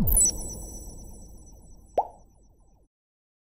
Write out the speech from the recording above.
you